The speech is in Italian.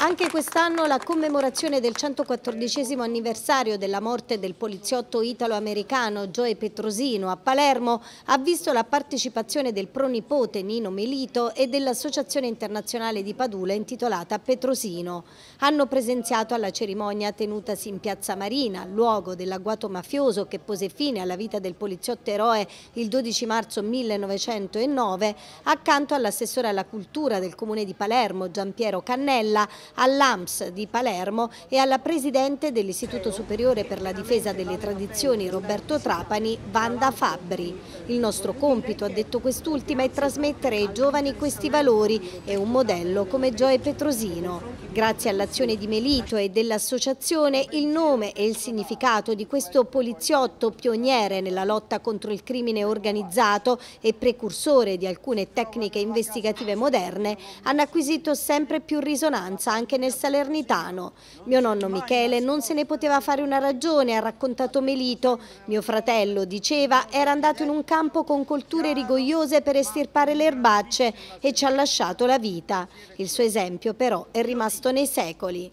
Anche quest'anno la commemorazione del 114 anniversario della morte del poliziotto italo-americano Joe Petrosino a Palermo ha visto la partecipazione del pronipote Nino Melito e dell'Associazione Internazionale di Padula intitolata Petrosino. Hanno presenziato alla cerimonia tenutasi in Piazza Marina, luogo dell'agguato mafioso che pose fine alla vita del poliziotto eroe il 12 marzo 1909, accanto all'assessore alla cultura del comune di Palermo Giampiero Cannella, all'AMS di Palermo e alla Presidente dell'Istituto Superiore per la Difesa delle Tradizioni Roberto Trapani, Vanda Fabbri. Il nostro compito, ha detto quest'ultima, è trasmettere ai giovani questi valori e un modello come Gioe Petrosino. Grazie all'azione di Melito e dell'associazione, il nome e il significato di questo poliziotto pioniere nella lotta contro il crimine organizzato e precursore di alcune tecniche investigative moderne hanno acquisito sempre più risonanza anche nel Salernitano. Mio nonno Michele non se ne poteva fare una ragione, ha raccontato Melito. Mio fratello, diceva, era andato in un campo con colture rigogliose per estirpare le erbacce e ci ha lasciato la vita. Il suo esempio però è rimasto nei secoli.